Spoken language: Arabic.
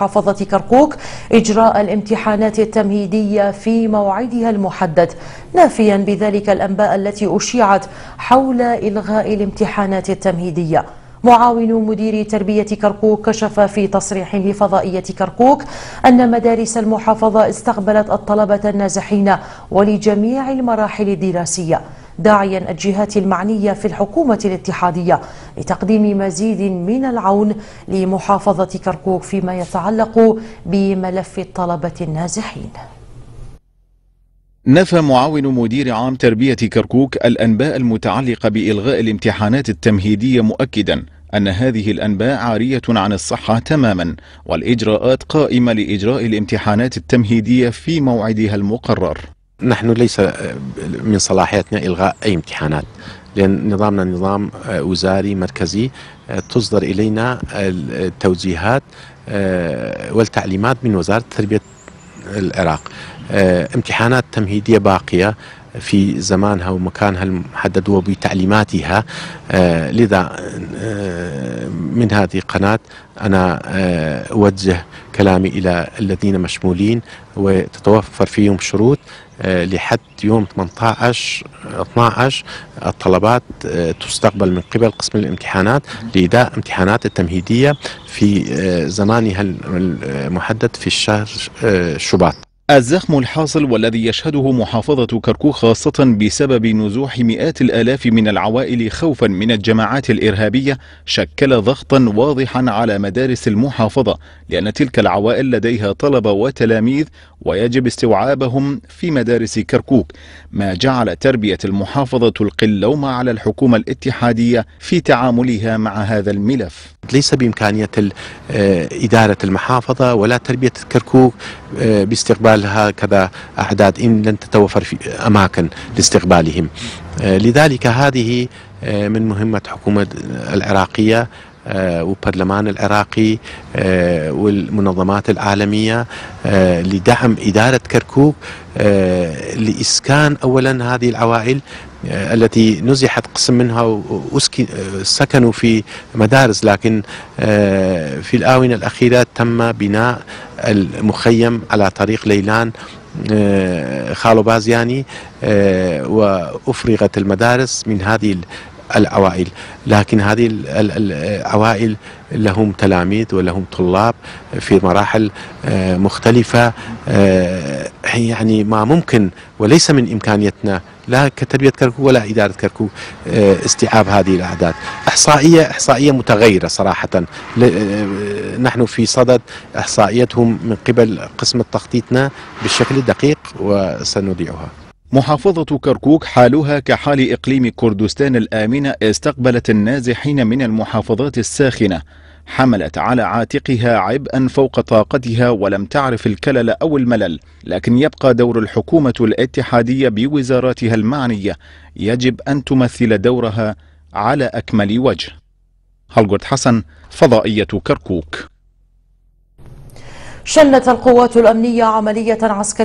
محافظة كركوك إجراء الامتحانات التمهيدية في موعدها المحدد. نافيا بذلك الأنباء التي أشيعت حول إلغاء الامتحانات التمهيدية. معاون مدير تربية كركوك كشف في تصريح لفضائية كركوك أن مدارس المحافظة استقبلت الطلبة النازحين ولجميع المراحل الدراسية. داعيا الجهات المعنية في الحكومة الاتحادية لتقديم مزيد من العون لمحافظة كركوك فيما يتعلق بملف الطلبة النازحين. نفى معاون مدير عام تربية كركوك الأنباء المتعلقة بإلغاء الامتحانات التمهيدية مؤكدا أن هذه الأنباء عارية عن الصحة تماما والإجراءات قائمة لإجراء الامتحانات التمهيدية في موعدها المقرر. نحن ليس من صلاحيتنا إلغاء أي امتحانات لأن نظامنا نظام وزاري مركزي تصدر إلينا التوجيهات والتعليمات من وزارة تربية العراق. امتحانات تمهيدية باقية في زمانها ومكانها المحدد وبتعليماتها. لذا من هذه القناة أنا أوجه كلامي إلى الذين مشمولين وتتوفر فيهم شروط لحد يوم 18 12 الطلبات تستقبل من قبل قسم الامتحانات لإداء امتحانات التمهيدية في زمانها المحدد في الشهر شباط. الزخم الحاصل والذي يشهده محافظة كركوك خاصة بسبب نزوح مئات الآلاف من العوائل خوفا من الجماعات الإرهابية شكل ضغطا واضحا على مدارس المحافظة لأن تلك العوائل لديها طلبة وتلاميذ ويجب استوعابهم في مدارس كركوك. ما جعل تربية المحافظة تلقي اللوم على الحكومة الاتحادية في تعاملها مع هذا الملف. ليس بإمكانية إدارة المحافظة ولا تربية كركوك باستقبال هكذا أعداد إن لن تتوفر في أماكن لاستقبالهم؟ لذلك هذه من مهمة حكومة العراقية والبرلمان العراقي والمنظمات العالمية لدعم إدارة كركوك لإسكان أولا هذه العوائل التي نزحت قسم منها وسكنوا في مدارس لكن في الآونة الأخيرة تم بناء المخيم على طريق ليلان خالو بازياني وأفرغت المدارس من هذه العوائل لكن هذه العوائل لهم تلاميذ ولهم طلاب في مراحل مختلفة يعني ما ممكن وليس من إمكانيتنا لا كتربية كركوك ولا إدارة كركوك استيعاب هذه الأعداد. إحصائية إحصائية متغيرة صراحة. نحن في صدد إحصائيتهم من قبل قسم تخطيطنا بالشكل الدقيق وسنذيعها محافظة كركوك حالها كحال إقليم كردستان الآمنة استقبلت النازحين من المحافظات الساخنة حملت على عاتقها عبئا فوق طاقتها ولم تعرف الكلل أو الملل لكن يبقى دور الحكومة الاتحادية بوزاراتها المعنية يجب أن تمثل دورها على أكمل وجه. هلغورد حسن فضائية كركوك. شنت القوات الأمنية عملية عسكرية